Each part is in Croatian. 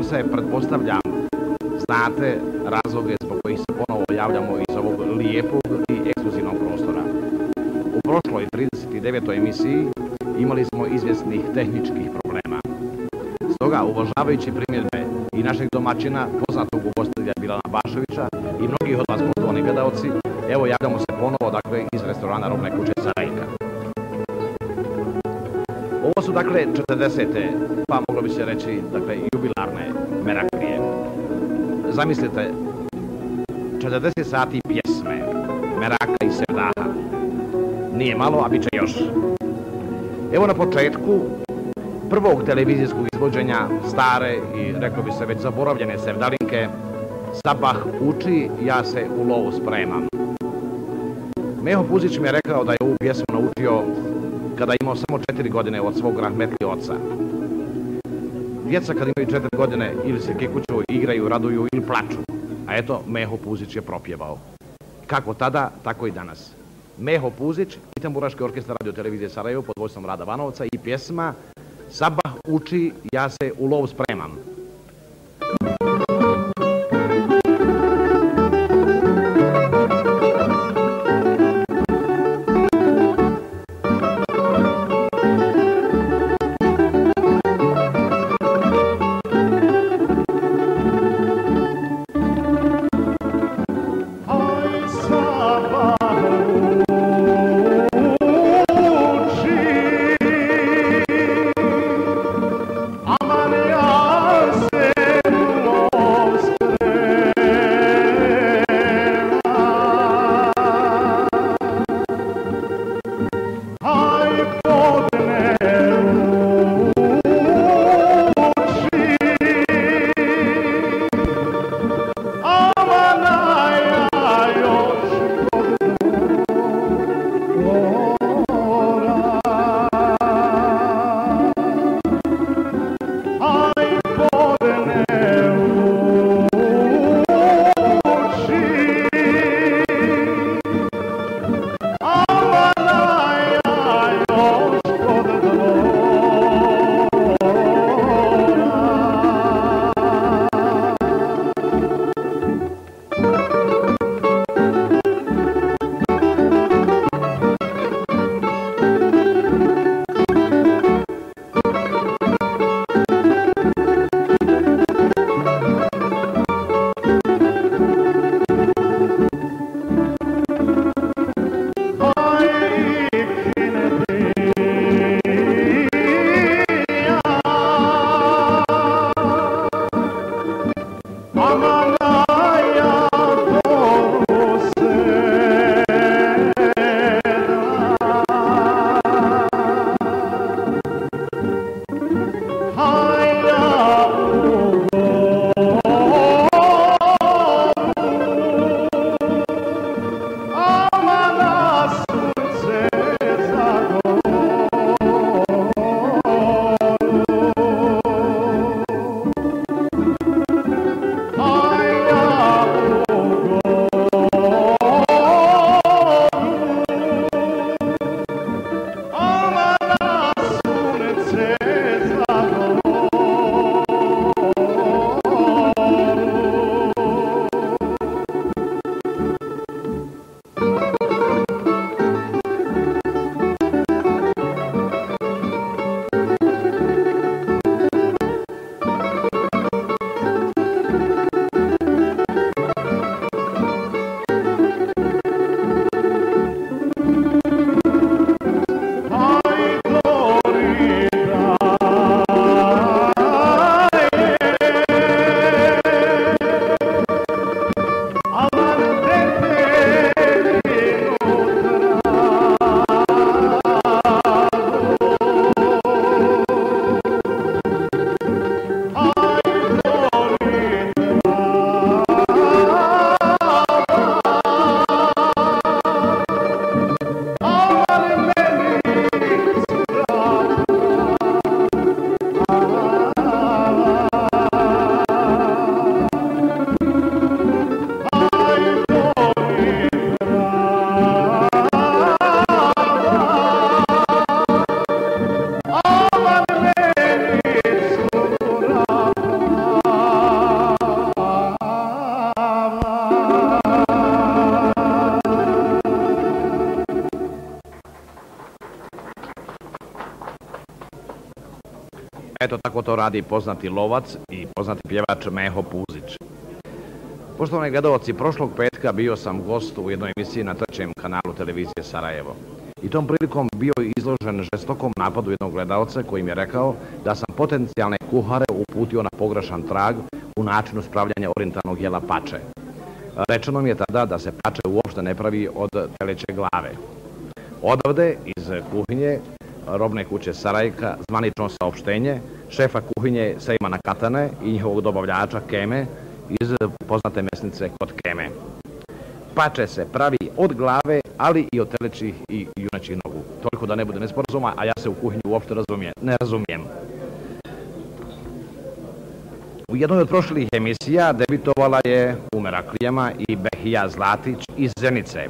nadam se, pretpostavljam, znate razloge zbog kojih se ponovo javljamo iz ovog lijepog i ekskluzivnog prostora. U prošloj 39. emisiji imali smo izvjesnih tehničkih problema. Stoga, uvažavajući primjedbe i našeg domaćina, poznatog ugostitelja Bilana Bašovića i mnogih od vas poštovani gledalci, evo javljamo se ponovo dakle iz restorana Robne kuće Sarajka. Ovo su dakle 40. Zamislite, 40 sati pjesme, meraka i sevdaha. Nije malo, a bit će još. Evo na početku prvog televizijskog izvođenja stare i reklo bi se već zaboravljene sevdalinke Sabah uči, ja se u lovu spremam. Meho Puzić mi je rekao da je ovu pjesmu naučio kada imao samo četiri godine od svog rahmetli oca. Djeca kad imaju četiri godine ili se kikuću, igraju, raduju ili plaču. A eto, Meho Puzić je propjevao. Kako tada, tako i danas. Meho Puzić i tamburaški orkestar radio televizije Sarajevo pod vojstvom Rada Vanovca i pjesma Sabah uči, ja se u lov spremam. Tako to radi poznati lovac i poznati pjevač Meho Puzić. Poštovani gledalci, prošlog petka bio sam gost u jednoj emisiji na trećem kanalu televizije Sarajevo. I tom prilikom bio izložen žestokom napadu jednog gledalca mi je rekao da sam potencijalne kuhare uputio na pogrešan trag u načinu spravljanja orientalnog jela pače. Rečeno mi je tada da se pače uopšte ne pravi od teleće glave. Odavde iz kuhinje robne kuće Sarajka zvanično saopštenje šefa kuhinje Sejmana Katane i njihovog dobavljača Keme iz poznate mesnice kod Keme. Pače se pravi od glave, ali i od telećih i junačih nogu. Toliko da ne bude nesporazuma, a ja se u kuhinju uopšte ne razumijem. U jednoj od prošlih emisija debitovala je u Meraklijama i Behija Zlatić iz Zenice.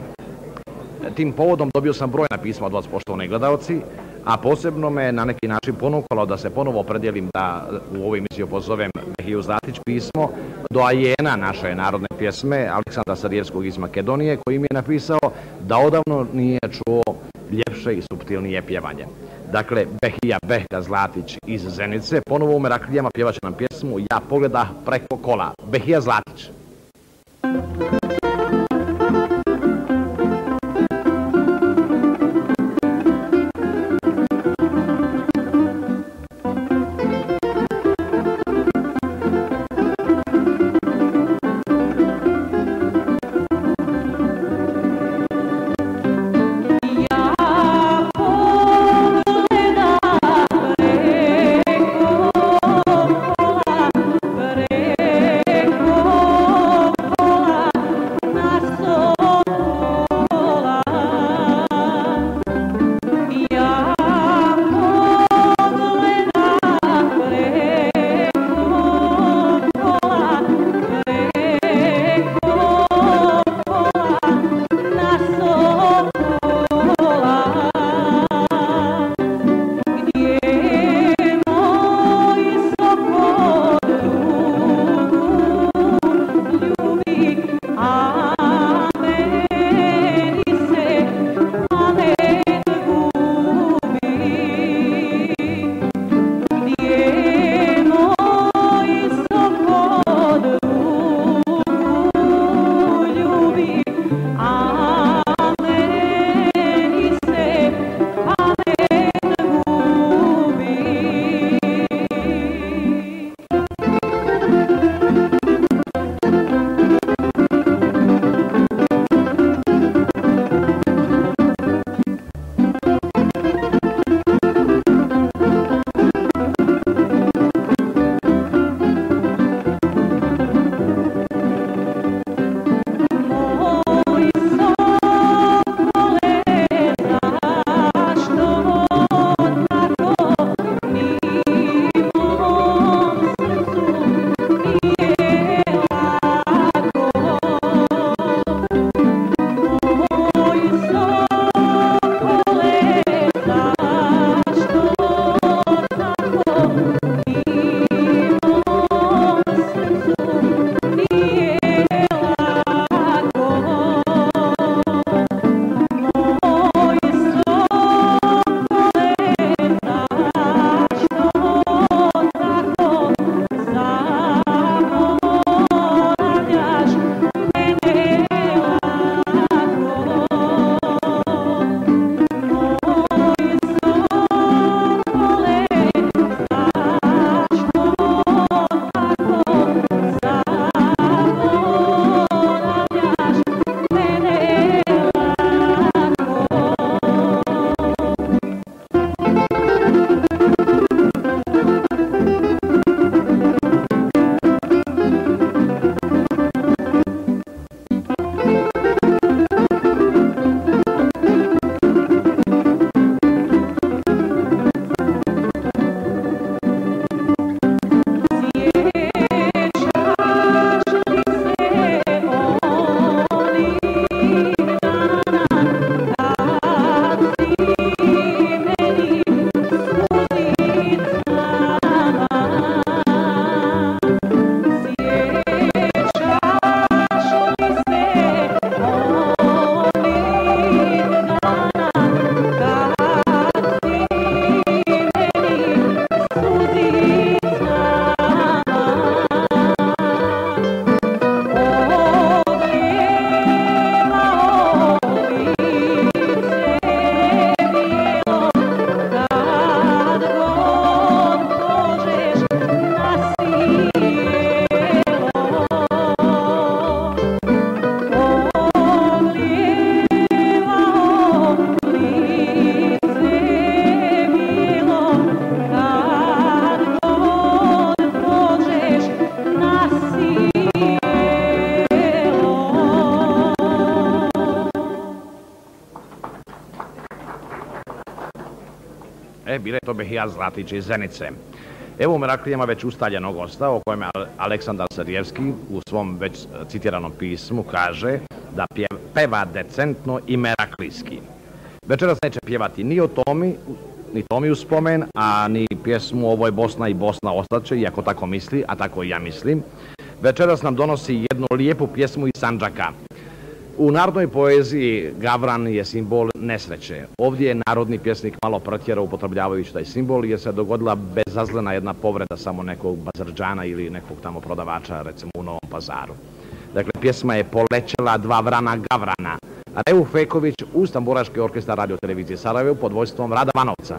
Tim povodom dobio sam brojna pisma od vas poštovani gledalci, a posebno me na neki način ponukalo da se ponovo predjelim da u ovoj emisiji pozovem Behiju Zlatić pismo do ajena naše narodne pjesme Aleksandra Sarijevskog iz Makedonije koji mi je napisao da odavno nije čuo ljepše i subtilnije pjevanje. Dakle, Behija Behka Zlatić iz Zenice, ponovo u Meraklijama pjevaće nam pjesmu Ja pogleda preko kola. Behija Zlatić. E, to Behija Zlatić iz Zenice. Evo u Meraklijama već ustaljenog gosta o kojem Aleksandar Sarijevski u svom već citiranom pismu kaže da peva decentno i meraklijski. Večeras neće pjevati ni o Tomi, ni Tomi u spomen, a ni pjesmu Ovo je Bosna i Bosna ostaće, iako tako misli, a tako i ja mislim. Večeras nam donosi jednu lijepu pjesmu iz Sanđaka. U narodnoj poeziji Gavran je simbol nesreće. Ovdje je narodni pjesnik malo protjerao upotrebljavajući taj simbol jer se dogodila bezazlena jedna povreda samo nekog bazarđana ili nekog tamo prodavača recimo u Novom pazaru. Dakle, pjesma je Polećela dva vrana Gavrana. Reu Feković uz tamburaški orkestar radio televizije Sarajevo pod vojstvom Rada Vanovca.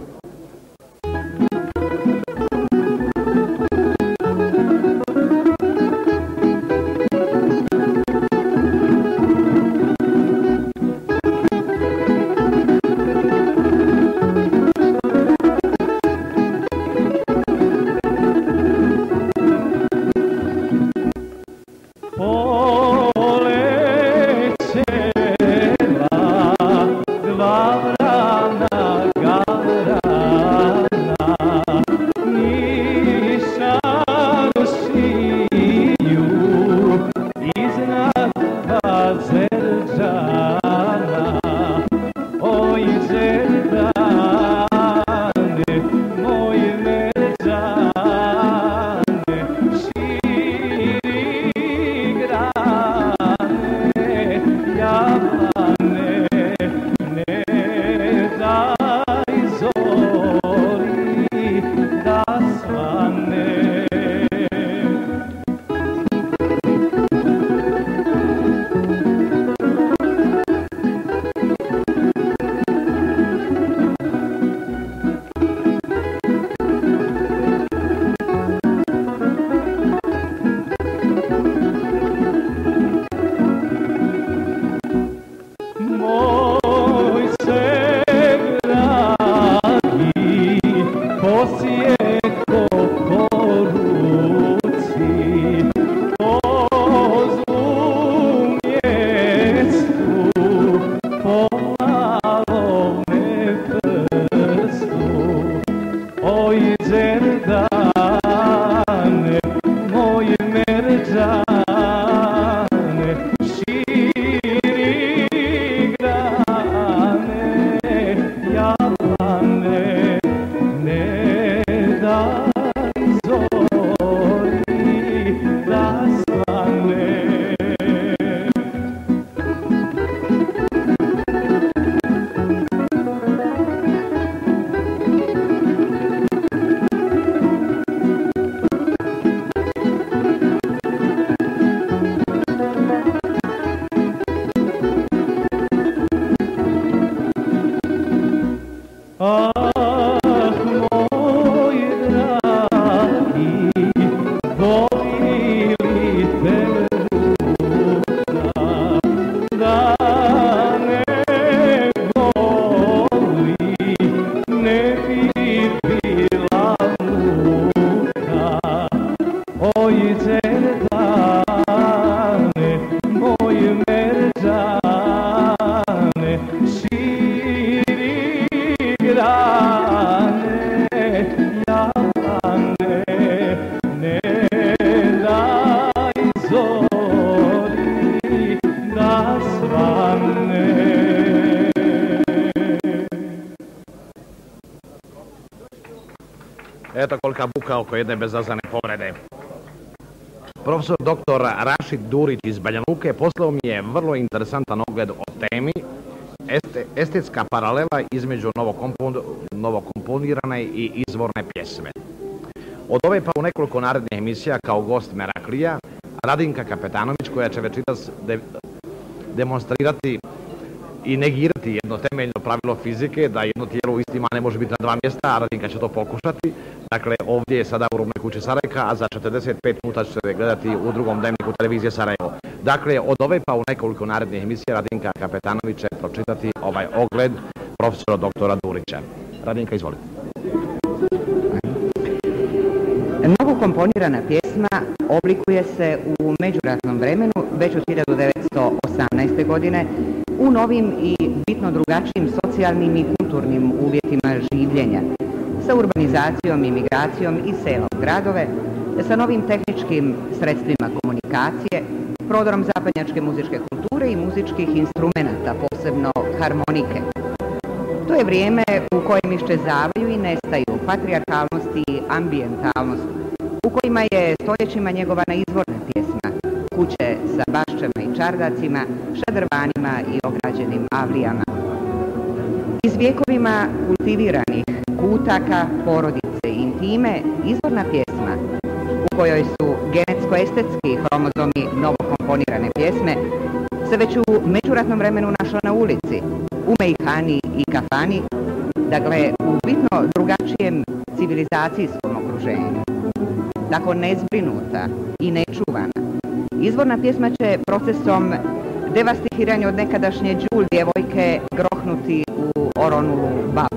Buka oko jedne bezazane povrede. Profesor dr. Rašid Durić iz Baljanuke poslao mi je vrlo interesantan ogled o temi estetska paralela između novokomponirane i izvorne pjesme. Od ove pa u nekoliko narednih emisija kao gost Meraklija, Radinka Kapetanović koja će večeras demonstrirati i negirati jedno temeljno pravilo fizike da jedno tijelo u istima ne može biti na dva mjesta, a Radinka će to pokušati. Dakle, ovdje je sada u Rubnoj kući Sarajka, a za 45 minuta će se gledati u drugom dnevniku televizije Sarajevo. Dakle, od ove pa u nekoliko narednih emisija Radinka Kapetanović će pročitati ovaj ogled profesora doktora Durića. Radinka, izvolite. Novo komponirana pjesma oblikuje se u međuratnom vremenu već od 1918. godine u novim i bitno drugačijim socijalnim i kulturnim uvjetima življenja. Sa urbanizacijom i migracijom iz sela u gradove, sa novim tehničkim sredstvima komunikacije, prodorom zapadnjačke muzičke kulture i muzičkih instrumenata, posebno harmonike. To je vrijeme u kojem iščezavaju i nestaju patrijarhalnost i ambientalnost, u kojima je stoljećima njegovana izvorna pjesma, kuće sa bašćama i čardacima, šadrvanima i ograđenim avlijama. Iz vjekovima kultiviranih kutaka, porodice i intime, izvorna pjesma, u kojoj su genetsko-estetski hromozomi novokomponirane pjesme, se već u međuratnom vremenu našla na ulici, u Mejhani i Kafani, dakle u bitno drugačijem civilizacijskom okruženju. Tako nezbrinuta i nečuvana, izvorna pjesma će procesom devastihiranja od nekadašnje džul djevojke grohnuti u oronulu babu.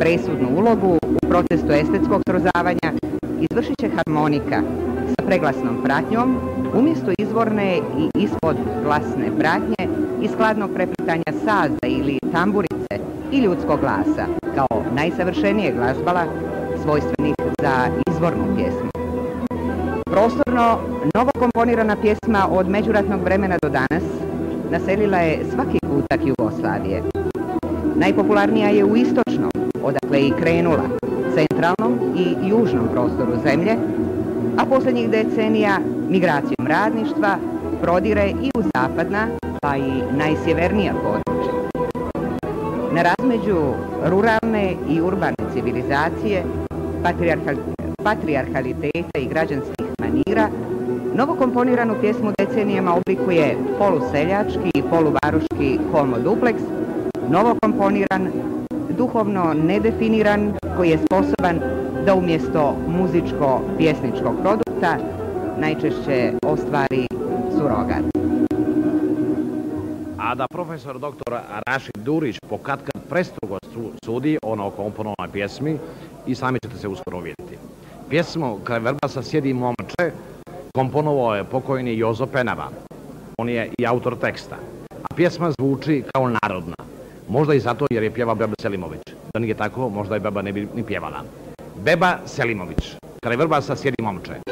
Presudnu ulogu u procesu estetskog srozavanja izvršit će harmonika sa preglasnom pratnjom umjesto izvorne i ispod glasne pratnje i skladnog preplitanja saza ili tamburice i ljudskog glasa kao najsavršenije glazbala svojstvenih za izvornu pjesmu. Prostorno, novo komponirana pjesma od međuratnog vremena do danas naselila je svaki kutak Jugoslavije. Najpopularnija je u istočnom, odakle je i krenula, centralnom i južnom prostoru zemlje, a posljednjih decenija migracijom radništva prodire i u zapadna, pa i najsjevernija područja. Na razmeđu ruralne i urbane civilizacije, patrijarhaliteta i građanskih manira, novo komponiranu pjesmu decenijama oblikuje poluseljački i poluvaruški homo duplex, novo komponiran, duhovno nedefiniran, koji je sposoban da umjesto muzičko-pjesničkog produkta najčešće ostvari surogat. A da profesor dr. Rašid Durić pokatkad prestrugo sudi ono komponovanoj pjesmi i sami ćete se uskoro vidjeti. Pjesmu Kraj sa sjedi momče komponovao je pokojni Jozo Penava. On je i autor teksta. A pjesma zvuči kao narodna. Možda i zato jer je pjeva Beba Selimović. Da nije tako, možda i Beba ne bi ni pjevala. Beba Selimović. Kraj sa sjedi momče.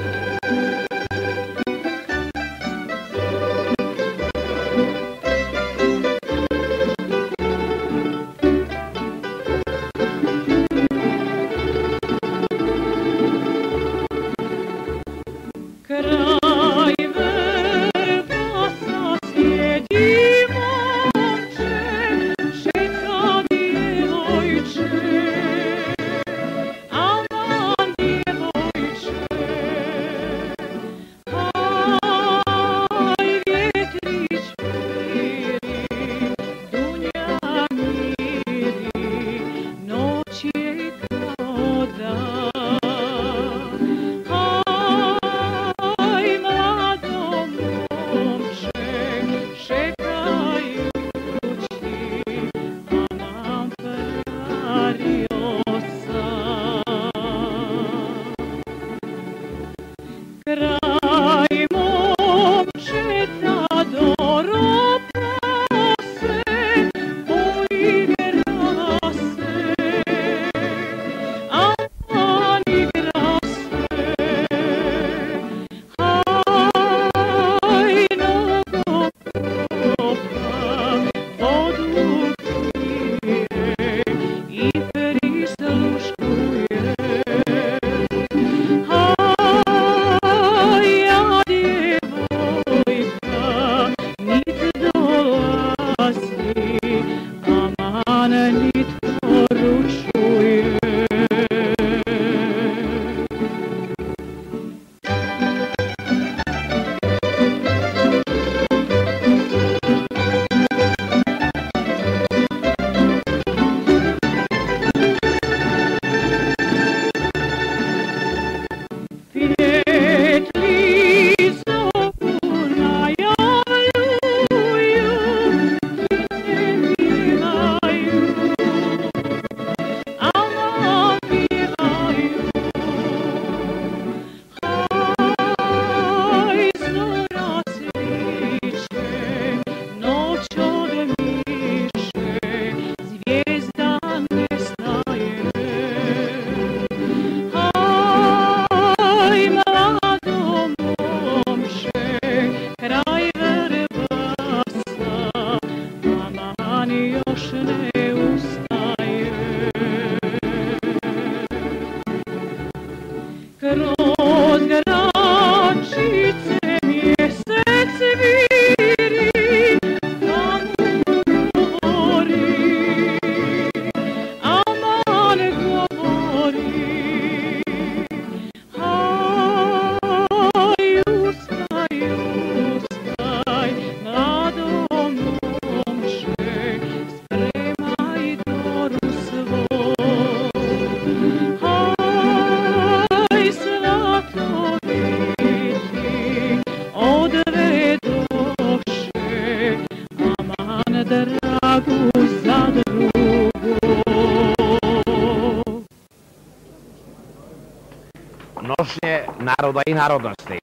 Naroda i narodnosti.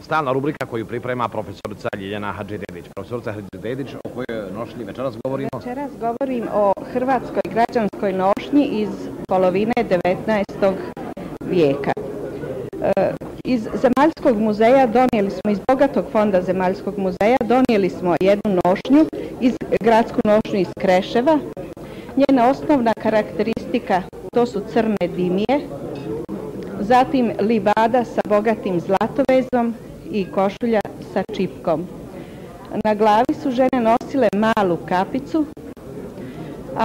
Stalna rubrika koju priprema profesorica Ljiljana Hadžidedić. Profesorica Hadžidedić, o kojoj nošnji večeras govorimo? Večeras govorim o hrvatskoj građanskoj nošnji iz polovine 19. vijeka. E, iz Zemaljskog muzeja donijeli smo, iz bogatog fonda Zemaljskog muzeja donijeli smo jednu nošnju, iz gradsku nošnju iz Kreševa. Njena osnovna karakteristika to su crne dimije, zatim libada sa bogatim zlatovezom i košulja sa čipkom. Na glavi su žene nosile malu kapicu,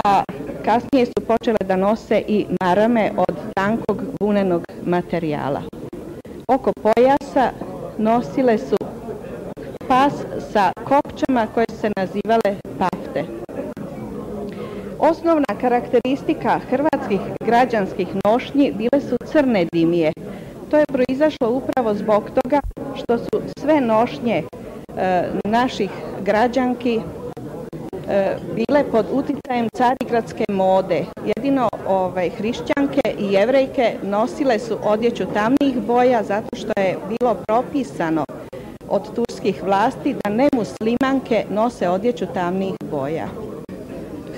a kasnije su počele da nose i marame od tankog vunenog materijala. Oko pojasa nosile su pas sa kopčama koje se nazivale pafte. Osnovna karakteristika hrvatskih građanskih nošnji bile su crne dimije. To je proizašlo upravo zbog toga što su sve nošnje e, naših građanki e, bile pod uticajem carigradske mode. Jedino ovaj, hrišćanke i jevrejke nosile su odjeću tamnijih boja zato što je bilo propisano od turskih vlasti da ne muslimanke nose odjeću tamnijih boja.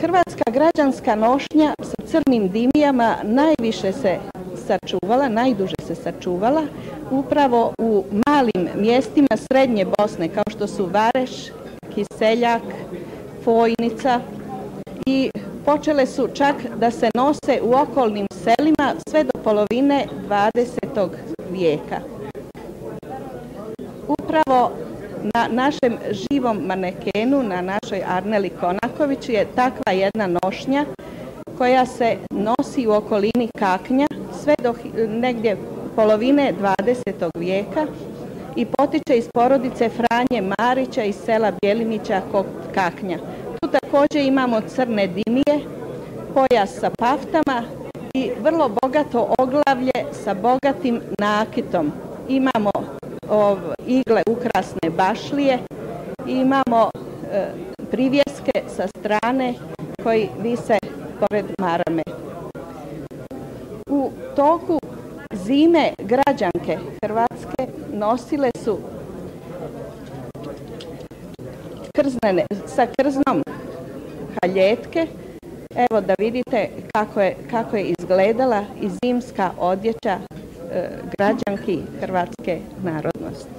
Hrvatska građanska nošnja sa crnim dimijama najviše se sačuvala, najduže se sačuvala upravo u malim mjestima srednje Bosne kao što su Vareš, Kiseljak, Fojnica i počele su čak da se nose u okolnim selima sve do polovine 20. vijeka. Upravo na našem živom manekenu, na našoj Arneli Konaković je takva jedna nošnja koja se nosi u okolini Kaknja sve do negdje polovine 20. vijeka i potiče iz porodice Franje Marića iz sela Bjelimića kod Kaknja. Tu također imamo crne dimije, pojas sa paftama i vrlo bogato oglavlje sa bogatim nakitom. Imamo ov, igle ukrasne bašlije i imamo e, privjeske sa strane koji vise pored marame. U toku zime građanke Hrvatske nosile su krznene, sa krznom haljetke. Evo da vidite kako je, kako je izgledala i zimska odjeća građanki hrvatske narodnosti.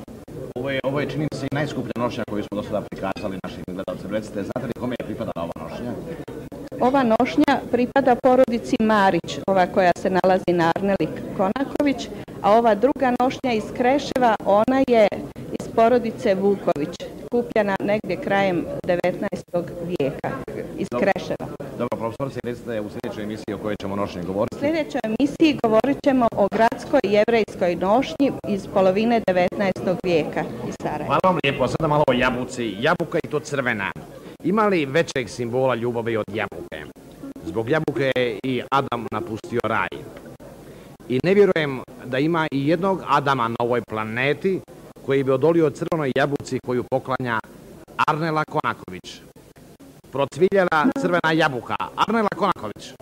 Ovo je, ovo je čini se i najskuplja nošnja koju smo do sada prikazali našim gledalcima. Recite, znate li kome je pripada ova nošnja? Ova nošnja pripada porodici Marić, ova koja se nalazi na Arneli Konaković, a ova druga nošnja iz Kreševa, ona je iz porodice Vuković, kupljena negdje krajem 19. vijeka iz. Kreševa. Dobro, profesorice, recite u sljedećoj emisiji o kojoj ćemo nošnje U govoriti. sljedećoj emisiji govorit ćemo o gradskoj jevrejskoj nošnji iz polovine 19. vijeka iz Sarajeva. Hvala vam lijepo, sada malo o jabuci. Jabuka i to crvena. Ima li većeg simbola ljubavi od jabuke? Zbog jabuke je i Adam napustio raj. I ne vjerujem da ima i jednog Adama na ovoj planeti koji bi odolio crvenoj jabuci koju poklanja Arnela Konaković. Procviljela crvena jabuka. Arnela Konaković.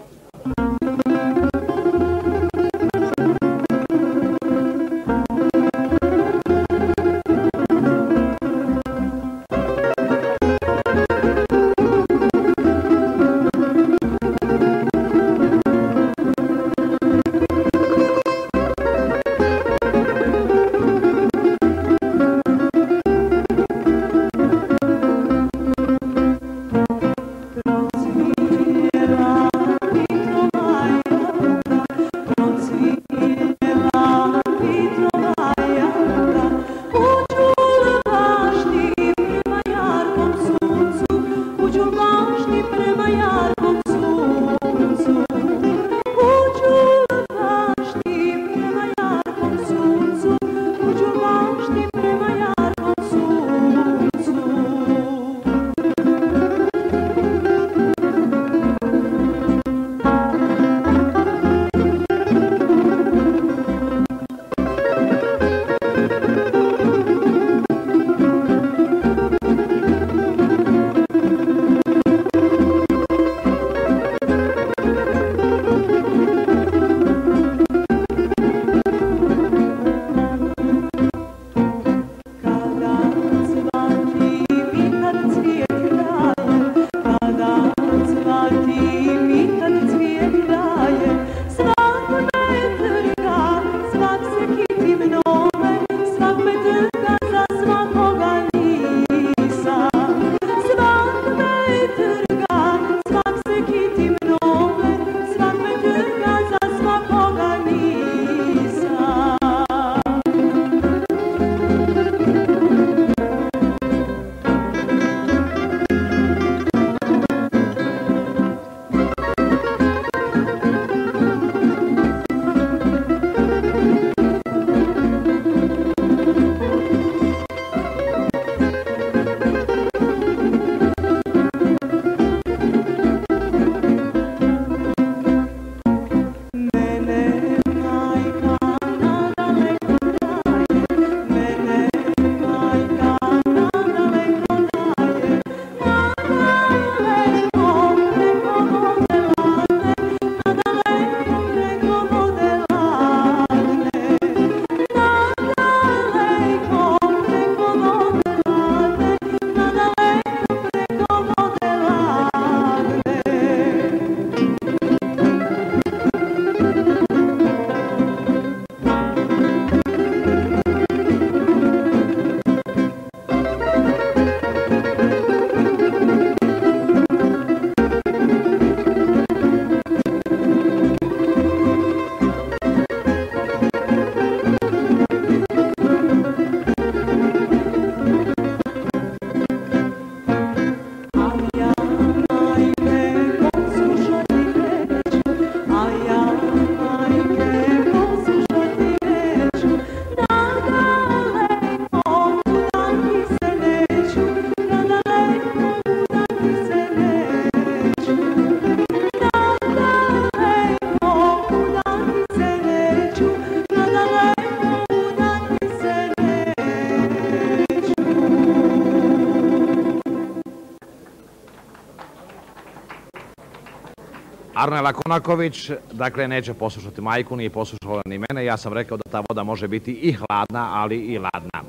Arnela Konaković, dakle, neće poslušati majku, nije poslušala ni mene. Ja sam rekao da ta voda može biti i hladna, ali i ladna.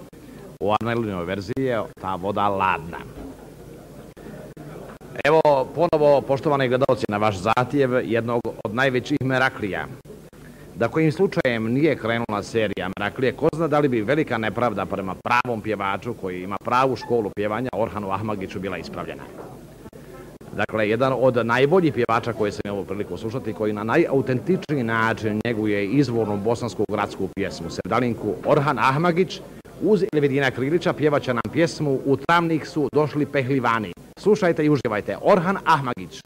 U Arnelinoj verziji je ta voda ladna. Evo, ponovo, poštovani gledalci, na vaš zahtjev jednog od najvećih meraklija. Da kojim slučajem nije krenula serija Meraklije, ko zna da li bi velika nepravda prema pravom pjevaču koji ima pravu školu pjevanja Orhanu Ahmagiću bila ispravljena. Dakle, jedan od najboljih pjevača koje sam imao priliku slušati, koji na najautentičniji način njeguje izvornu bosansku gradsku pjesmu Sevdalinku Orhan Ahmagić, uz Elvedina Krilića pjevaće nam pjesmu U travnik su došli pehlivani. Slušajte i uživajte. Orhan Ahmagić.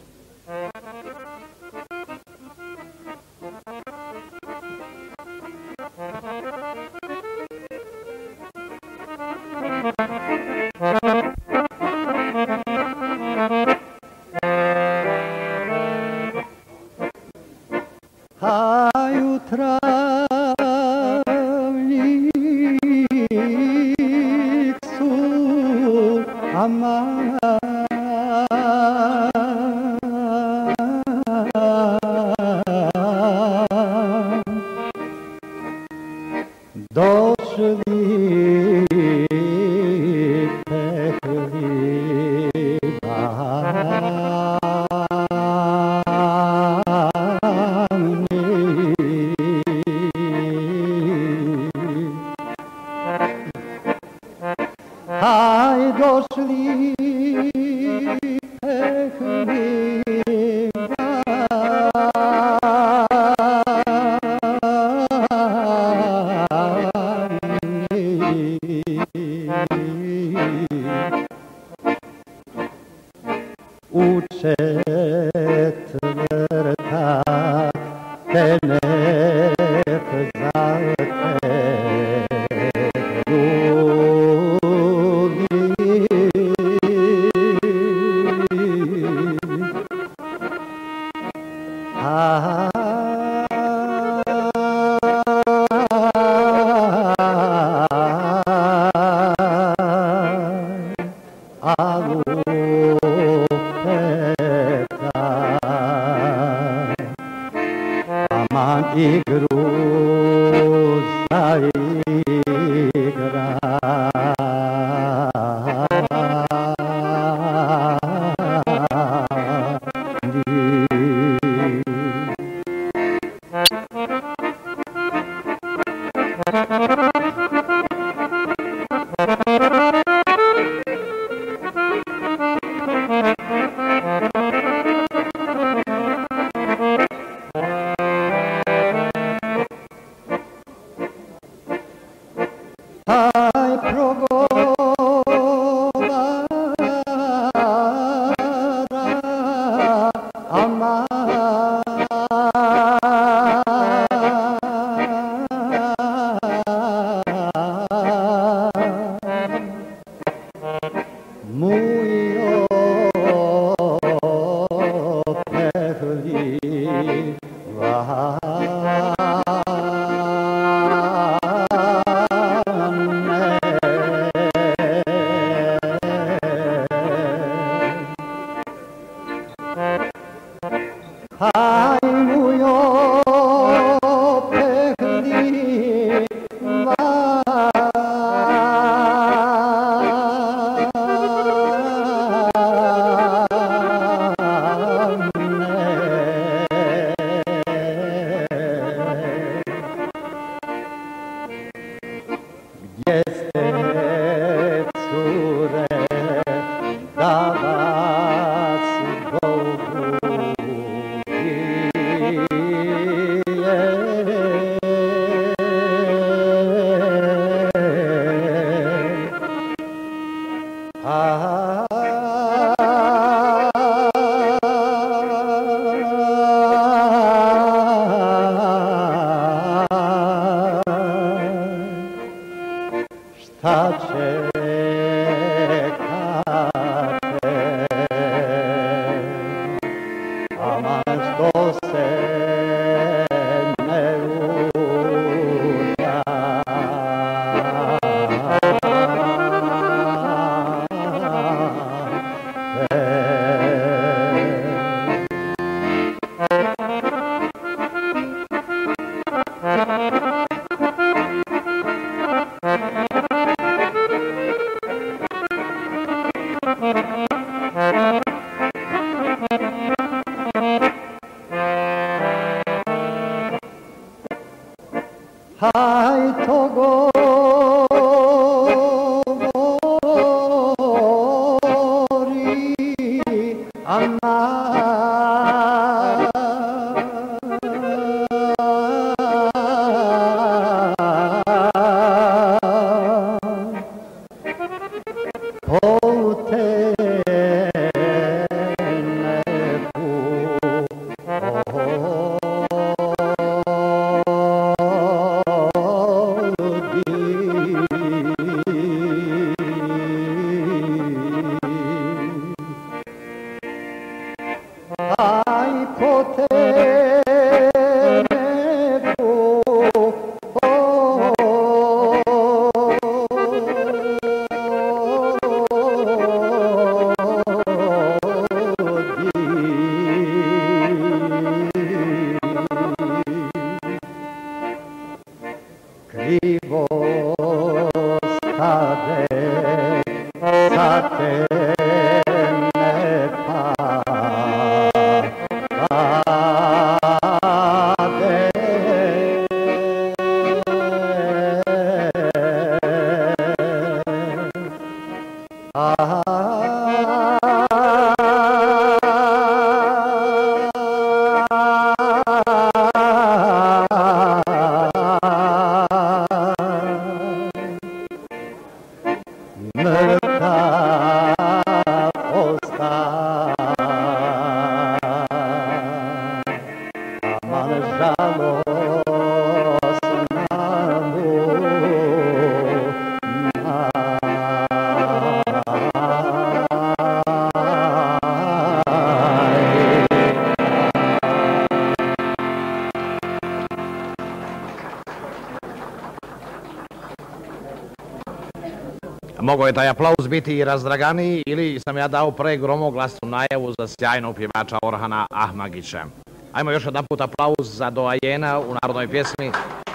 Biti razdraganiji ili sam ja dao pregromoglasnu najavu za sjajnog pjevača Orhana Ahmagića. Ajmo još jedan put aplauz za doajena u narodnoj pjesmi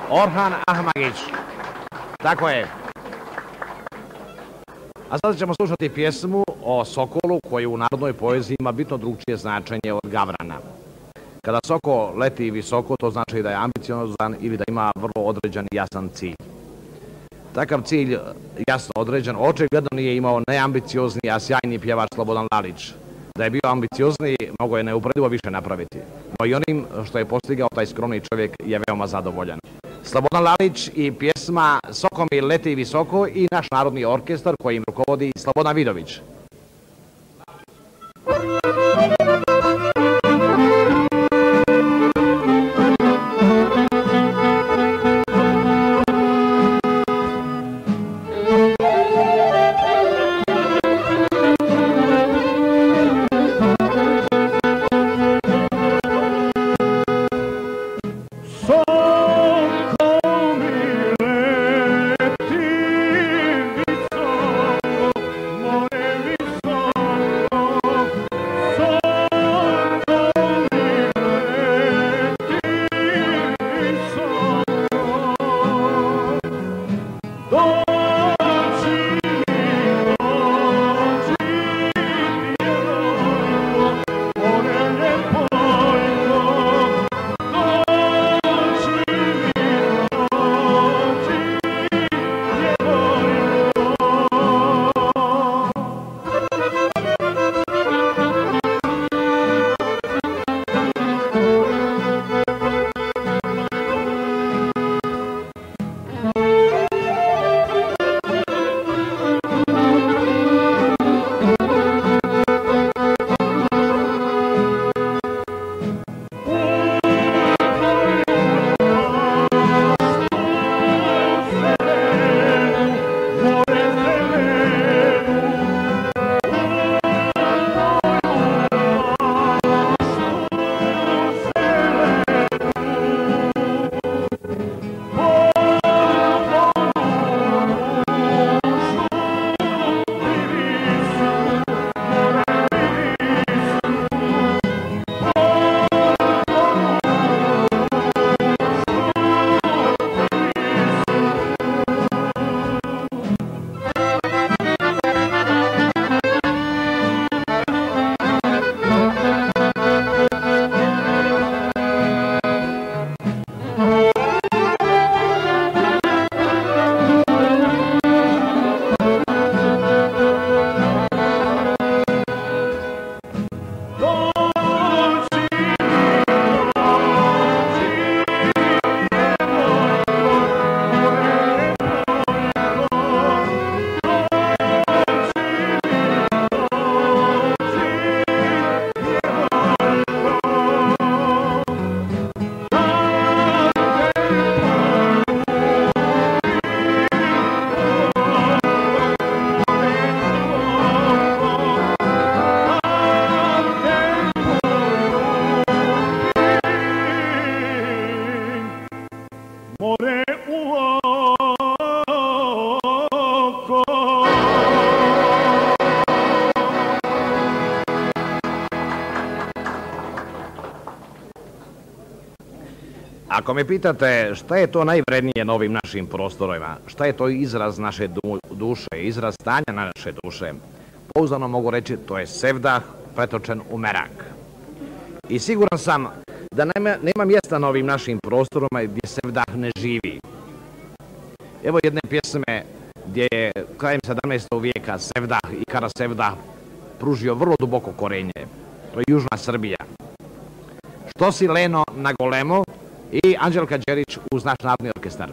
Orhan Ahmagić. Tako je. A sada ćemo slušati pjesmu o Sokolu koji u narodnoj poeziji ima bitno drugčije značenje od Gavrana. Kada Soko leti visoko, to znači da je ambiciozan ili da ima vrlo određen jasan cilj. Takav cilj jasno određen, očigledno nije imao neambiciozni, a sjajni pjevač Slobodan Lalić. Da je bio ambiciozni, mogo je neuporedivo više napraviti. No i onim što je postigao taj skromni čovjek je veoma zadovoljan. Slobodan Lalić i pjesma Soko mi leti visoko i naš narodni orkestar kojim rukovodi Slobodan Vidović. Me pitate šta je to najvrednije na ovim našim prostorima, šta je to izraz naše du- duše, izraz stanja naše duše, pouzdano mogu reći to je sevdah pretočen u merak. I siguran sam da nema, nema mjesta na ovim našim prostorima gdje sevdah ne živi. Evo jedne pjesme gdje je krajem 17. vijeka sevdah i kara sevdah pružio vrlo duboko korenje. To je Južna Srbija. Što si Leno na golemo i Anđelka Đerić uz naš narodni orkestar.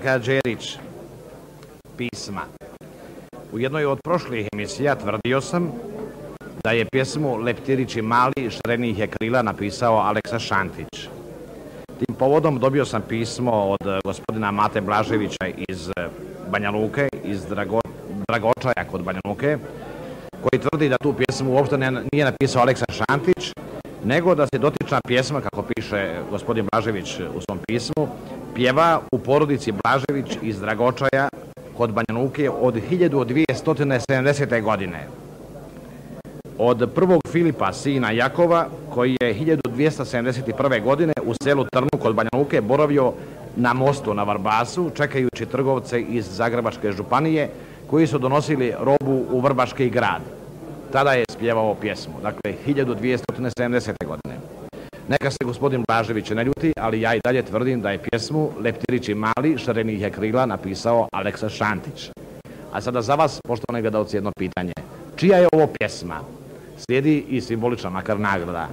Anđelka Đerić. Pisma. U jednoj od prošlih emisija tvrdio sam da je pjesmu Leptirić i mali šrenih je krila napisao Aleksa Šantić. Tim povodom dobio sam pismo od gospodina Mate Blaževića iz eh, Banja Luke, iz Drago, Dragočaja kod Banja Luke, koji tvrdi da tu pjesmu uopšte nije napisao Aleksa Šantić, nego da se dotična pjesma, kako piše gospodin Blažević u svom pismu, pjeva u porodici Blažević iz Dragočaja kod Banja Luke od 1270. godine. Od prvog Filipa, sina Jakova, koji je 1271. godine u selu Trnu kod Banja Luke boravio na mostu na Varbasu, čekajući trgovce iz Zagrebačke županije koji su donosili robu u Vrbaški grad. Tada je spjevao pjesmu, dakle 1270. godine. Neka se gospodin Blažević ne ljuti, ali ja i dalje tvrdim da je pjesmu Leptirić i mali šarenih je krila napisao Aleksa Šantić. A sada za vas, poštovani gledalci, jedno pitanje. Čija je ovo pjesma? Slijedi i simbolična makar nagrada.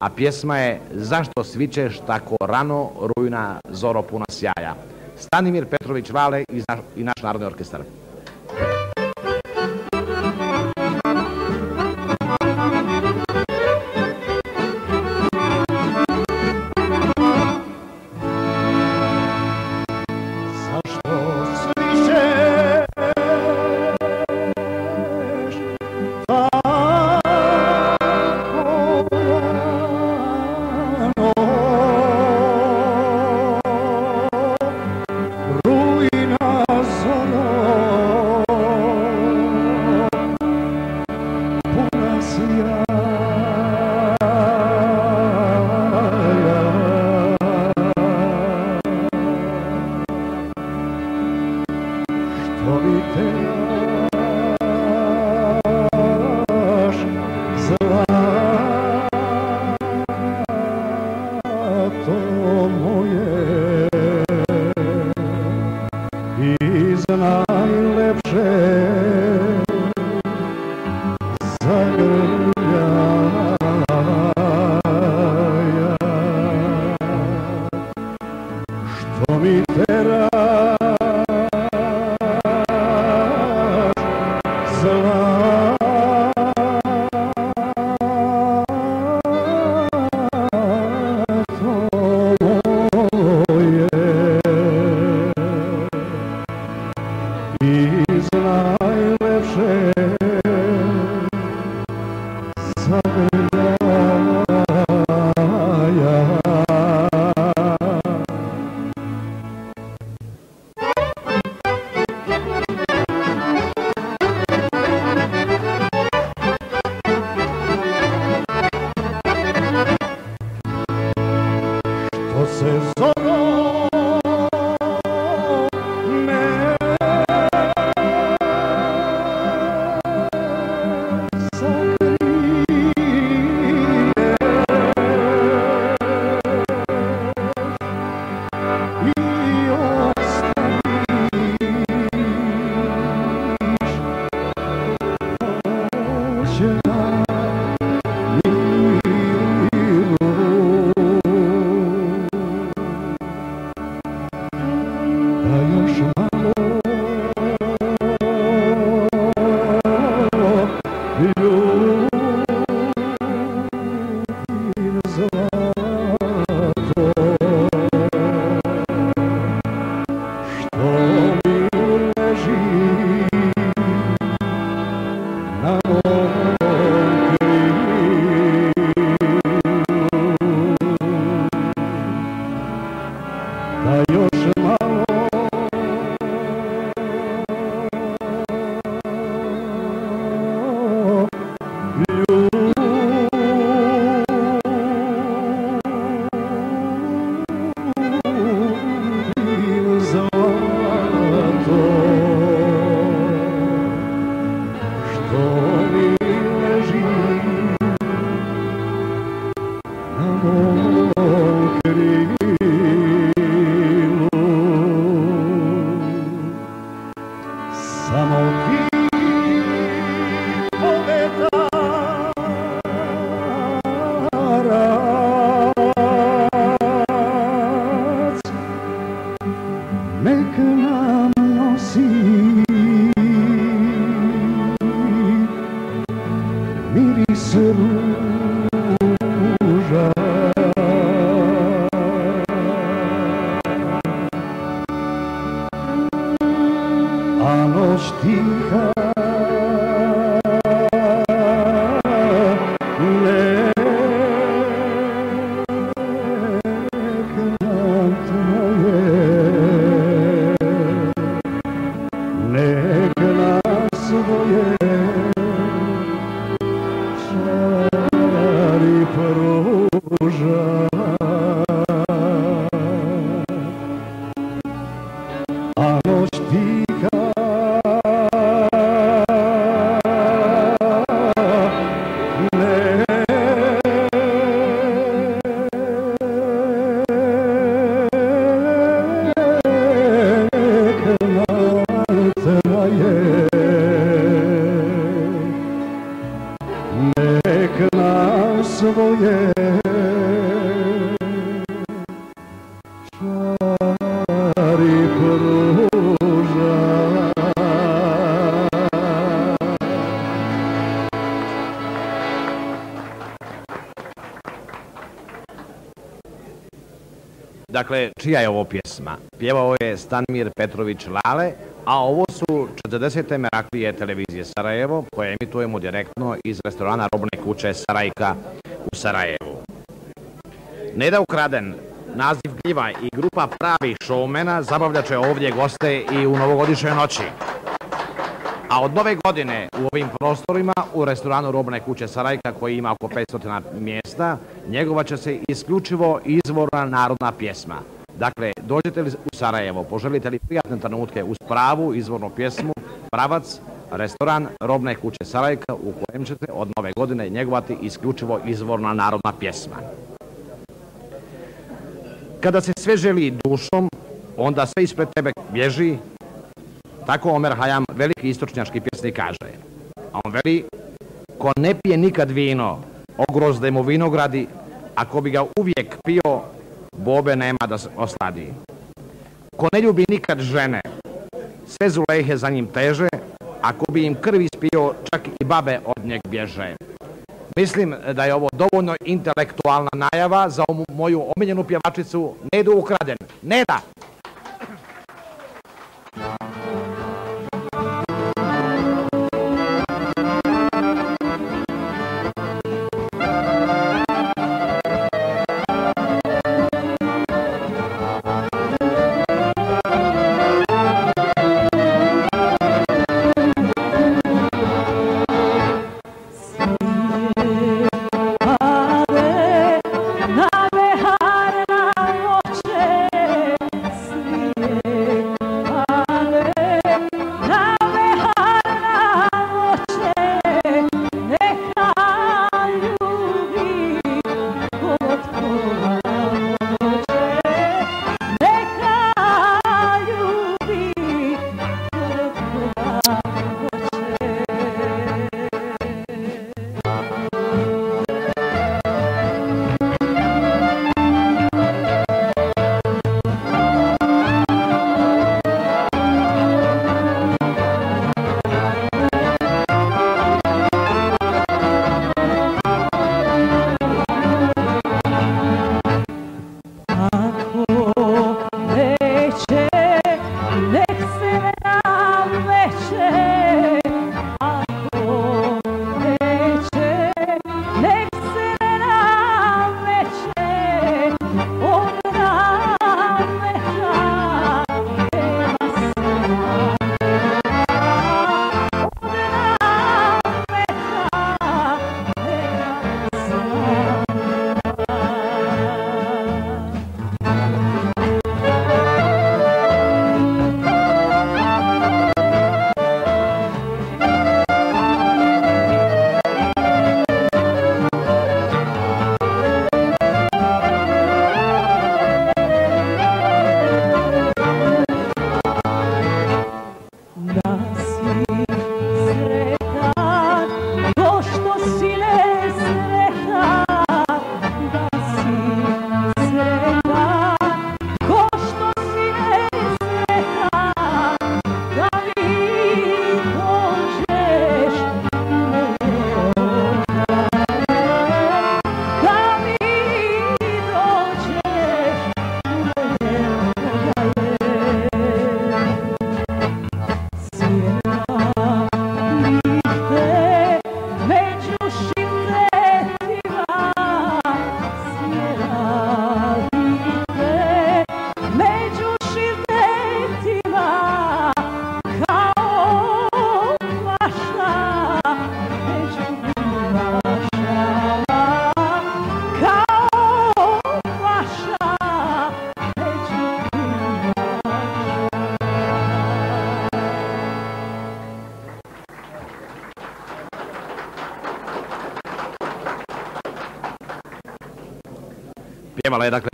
A pjesma je Zašto svićeš tako rano, rujna, zoro puna sjaja. Stanimir Petrović Vale i naš narodni orkestar. Čija je ovo pjesma? Pjevao je Stanimir Petrović Lale, a ovo su 40. Meraklije televizije Sarajevo, koje emitujemo direktno iz restorana Robne kuće Sarajka u Sarajevu. Neda Ukraden, naziv gljiva i grupa pravih šoumena zabavljat će ovdje goste i u novogodišnjoj noći. A od nove godine u ovim prostorima u restoranu Robne kuće Sarajka koji ima oko 500 mjesta njegova će se isključivo izvorna narodna pjesma. Dakle, dođete li u Sarajevo, poželite li prijatne trenutke uz pravu izvornu pjesmu, pravac, restoran Robne kuće Sarajka u kojem ćete od nove godine njegovati isključivo izvorna narodna pjesma. Kada se sve želi dušom, onda sve ispred tebe bježi, tako Omer Hayam, veliki istočnjački pjesnik kaže. A on veli, ko ne pije nikad vino, ogrozde mu vinogradi, ako bi ga uvijek pio, bobe nema da osladi. Ko ne ljubi nikad žene, sve zulejhe za njim teže, ako bi im krvi spio, čak i babe od njeg bježe. Mislim da je ovo dovoljno intelektualna najava za moju omiljenu pjevačicu Nedu Ukraden. Neda!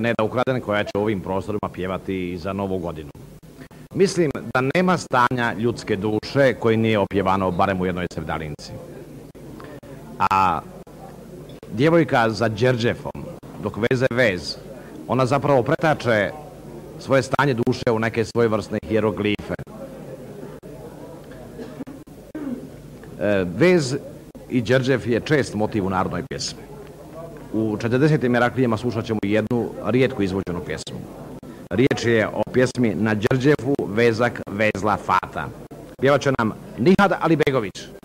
Neda Ukraden koja će ovim prostorima pjevati za novu godinu. Mislim da nema stanja ljudske duše koji nije opjevano barem u jednoj sevdalinci. A djevojka za Đerđefom, dok veze vez, ona zapravo pretače svoje stanje duše u neke svojevrsne hieroglife. E, vez i Đerđev je čest motiv u narodnoj pjesmi. U 40. meraklijama slušat ćemo jednu rijetku izvođenu pjesmu. Riječ je o pjesmi Na Đerđevu vezak vezla fata. Pjevat će nam Nihad Alibegović.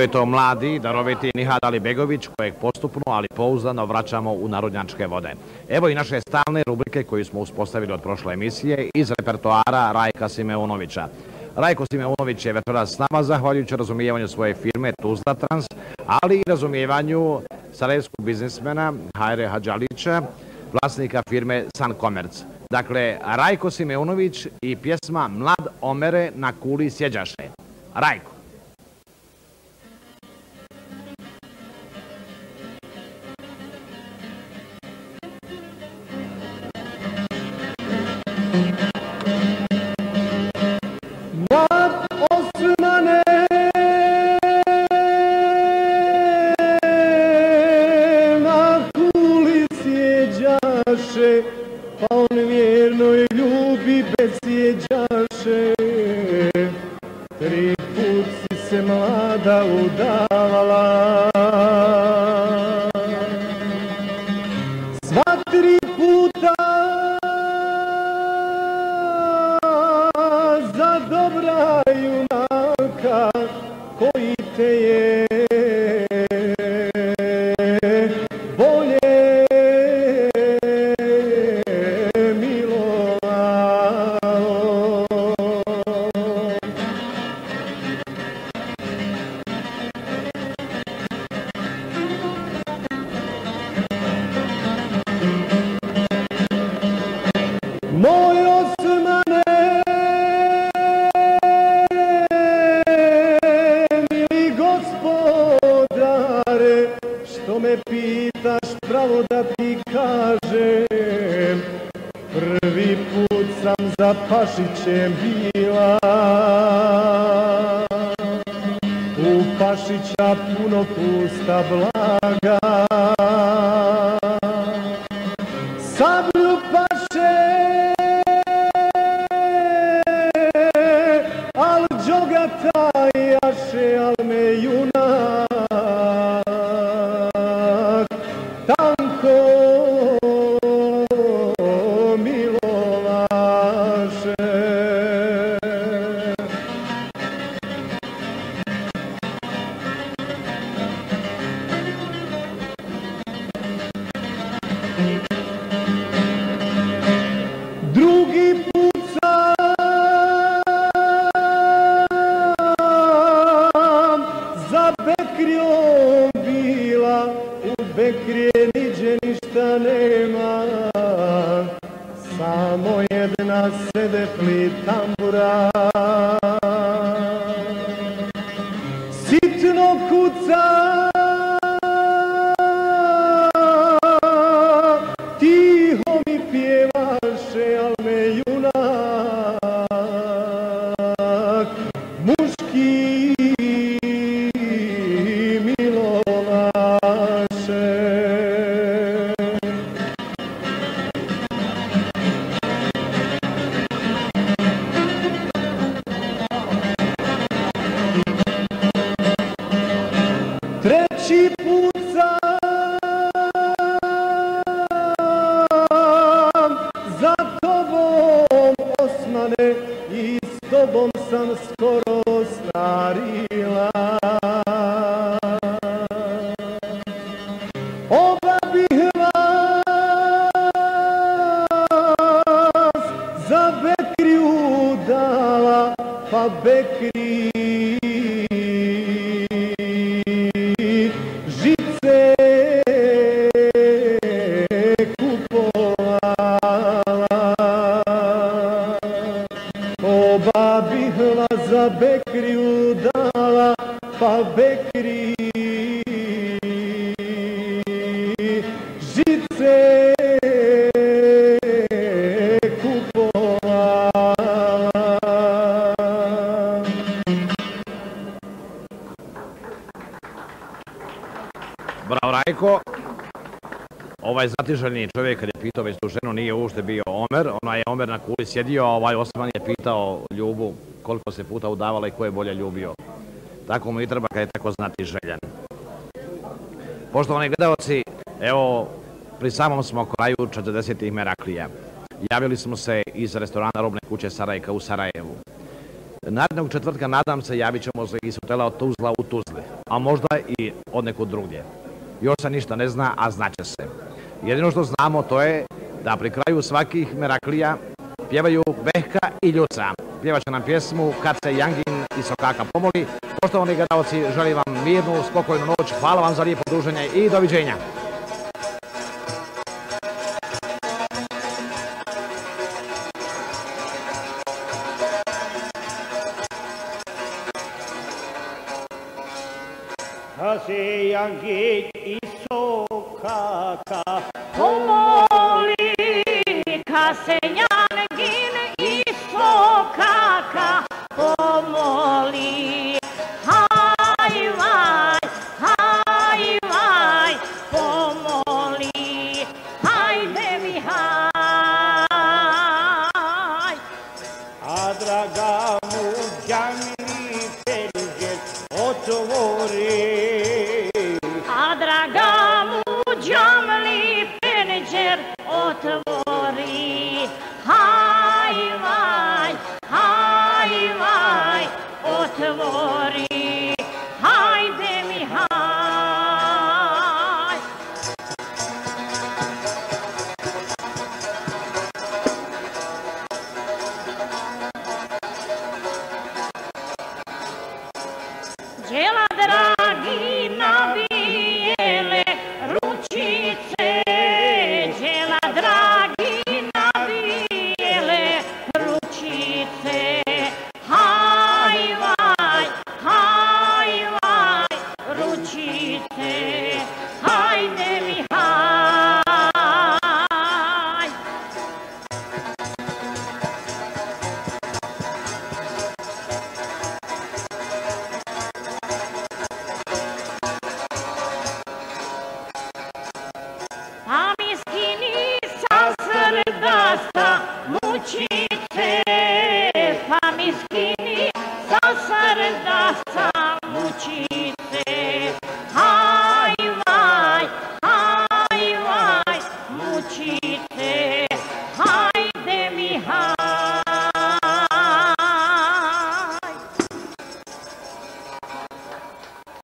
Je to mladi, daroviti Nihad Alibegović, kojeg postupno, ali pouzdano vraćamo u narodnjačke vode. Evo i naše stalne rubrike koju smo uspostavili od prošle emisije iz repertoara Rajka Simeunovića. Rajko Simeunović je večeras s nama zahvaljujući razumijevanju svoje firme Tuzla Trans, ali i razumijevanju sarajevskog biznismena Hajre Hadžalića, vlasnika firme San Commerce. Dakle, Rajko Simeunović i pjesma Mlad Omere na kuli sjeđaše. Rajko. Kuli sjedio, a ovaj Osman je pitao Ljubu koliko se puta udavala i ko je bolje ljubio. Tako mu i treba kad je tako znati željan. Poštovani gledalci, evo pri samom smo kraju 40. Meraklija. Javili smo se iz restorana Robne kuće Sarajka u Sarajevu. Narednog četvrtka, nadam se, javit ćemo se iz hotela od Tuzla u Tuzli, a možda i od nekud drugdje. Još se ništa ne zna, a znaće se. Jedino što znamo to je da pri kraju svakih meraklija pjevaju Behka i Ljuca. Pjevat će nam pjesmu Kad se Jangin i Sokaka pomoli. Poštovani gledalci, želim vam mirnu, spokojnu noć. Hvala vam za lijepo druženje i doviđenja. Kasi Jangin